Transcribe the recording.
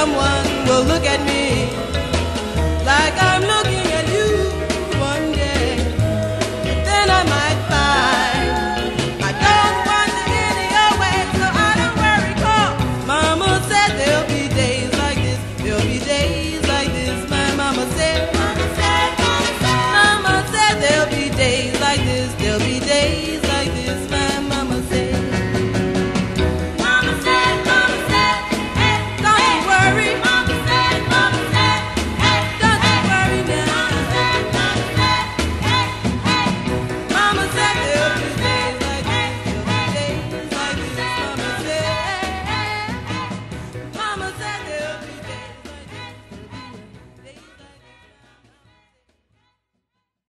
someone will look at me like I'm looking at you one day. But then I might find I don't want it any it away, so I don't worry. Call Mama said there'll be days like this. There'll be days like this. My mama said. Mama said, mama said. Mama said there'll be days like this. There'll be days. Like